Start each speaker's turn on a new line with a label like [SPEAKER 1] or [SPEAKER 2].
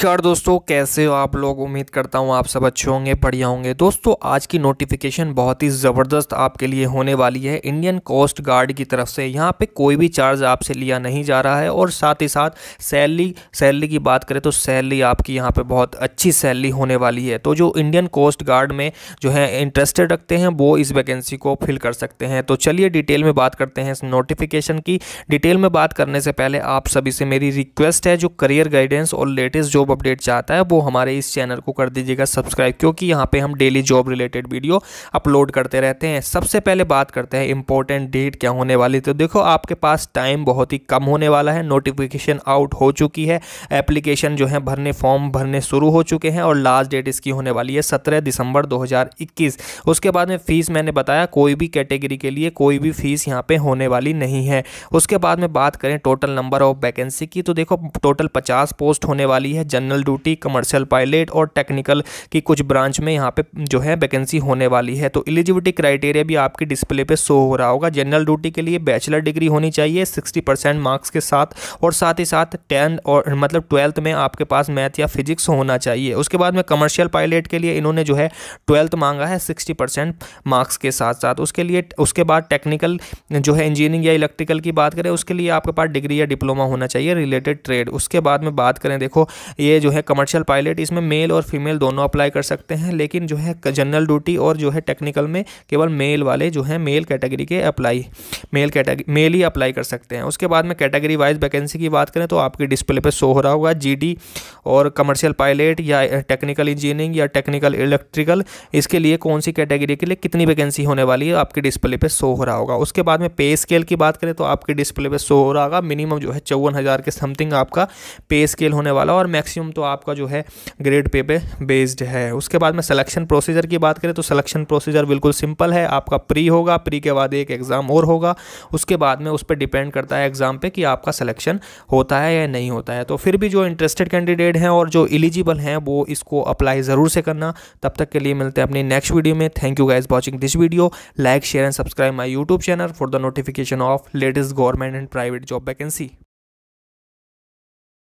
[SPEAKER 1] नमस्कार दोस्तों, कैसे हो आप लोग? उम्मीद करता हूँ आप सब अच्छे होंगे, बढ़िया होंगे। दोस्तों, आज की नोटिफिकेशन बहुत ही ज़बरदस्त आपके लिए होने वाली है इंडियन कोस्ट गार्ड की तरफ़ से। यहाँ पे कोई भी चार्ज आपसे लिया नहीं जा रहा है और साथ ही साथ सैलरी सैलरी की बात करें तो सैलरी आपकी यहाँ पर बहुत अच्छी सैलरी होने वाली है। तो जो इंडियन कोस्ट गार्ड में जो है इंटरेस्टेड रखते हैं, वो इस वैकेंसी को फिल कर सकते हैं। तो चलिए डिटेल में बात करते हैं इस नोटिफिकेशन की। डिटेल में बात करने से पहले आप सभी से मेरी रिक्वेस्ट है जो करियर गाइडेंस और लेटेस्ट जॉब अपडेट चाहता है, वो हमारे इस चैनल को कर दीजिएगा सब्सक्राइब क्योंकि यहाँ पे हम daily job related video upload करते रहते हैं। सबसे पहले बात करते हैं इंपॉर्टेंट डेट क्या होने वाली। तो देखो, आपके पास टाइम बहुत ही कम होने वाला है। नोटिफिकेशन आउट हो चुकी है। एप्लीकेशन जो है, भरने फॉर्म भरने शुरू हो चुके हैं और लास्ट डेट इसकी होने वाली है सत्रह दिसंबर दो हज़ार इक्कीस। उसके बाद में फ़ीस मैंने बताया, कोई भी कैटेगरी के लिए कोई भी फ़ीस यहाँ पे होने वाली नहीं है। उसके बाद में बात करें टोटल नंबर ऑफ़ वैकेंसी की। तो देखो टोटल पचास पोस्ट होने वाली है। जनरल ड्यूटी कमर्शियल पायलट और टेक्निकल की कुछ ब्रांच में यहाँ पे जो है वैकेंसी होने वाली है। तो एलिजिबिलिटी क्राइटेरिया भी आपकी डिस्प्ले पे शो हो रहा होगा। जनरल ड्यूटी के लिए बैचलर डिग्री होनी चाहिए सिक्सटी परसेंट मार्क्स के साथ और साथ ही साथ टेंथ और मतलब ट्वेल्थ में आपके पास मैथ या फिजिक्स होना चाहिए। उसके बाद में कमर्शियल पायलट के लिए इन्होंने जो है ट्वेल्थ मांगा है सिक्सटी परसेंट मार्क्स के साथ साथ। उसके लिए, उसके बाद टेक्निकल जो है इंजीनियरिंग या इलेक्ट्रिकल की बात करें, उसके लिए आपके पास डिग्री या डिप्लोमा होना चाहिए रिलेटेड ट्रेड उसके बाद में बात करें, देखो ये जो है कमर्शियल पायलट इसमें मेल और फीमेल दोनों अप्लाई कर सकते हैं, लेकिन जो है जनरल ड्यूटी और जो है टेक्निकल में केवल मेल वाले जो है मेल कैटेगरी के अप्लाई मेल कैटेगरी मेल ही अप्लाई कर सकते हैं। उसके बाद में कैटेगरी वाइज वैकेंसी की बात करें तो आपकी डिस्प्ले पर शो हो रहा होगा। जीडी और कमर्शियल पायलट या टेक्निकल इंजीनियरिंग या टेक्निकल इलेक्ट्रिकल इसके लिए कौन सी कैटेगरी के लिए कितनी वैकेंसी होने वाली है, आपके डिस्प्ले पर शो हो रहा होगा। उसके बाद में पे स्केल की बात करें तो आपके डिस्प्ले पर शो हो रहा होगा। मिनिमम जो है चौवन हज़ार के समथिंग आपका पे स्केल होने वाला और मैक्सिमम तो आपका जो है ग्रेड पे पे बेस्ड है। उसके बाद में सिलेक्शन प्रोसीजर की बात करें तो सिलेक्शन प्रोसीजर बिल्कुल सिंपल है। आपका प्री होगा प्री के बाद एक एग्ज़ाम और होगा। उसके बाद में उस पर डिपेंड करता है एग्ज़ाम पे कि आपका सिलेक्शन होता है या नहीं होता है। तो फिर भी जो इंटरेस्टेड कैंडिडेट हैं और जो एलिजिबल हैं, वो इसको अप्लाई ज़रूर से करना। तब तक के लिए मिलते हैं अपनी नेक्स्ट वीडियो में। Thank you guys watching this video like share and subscribe my YouTube channel for the notification of latest government and private job vacancy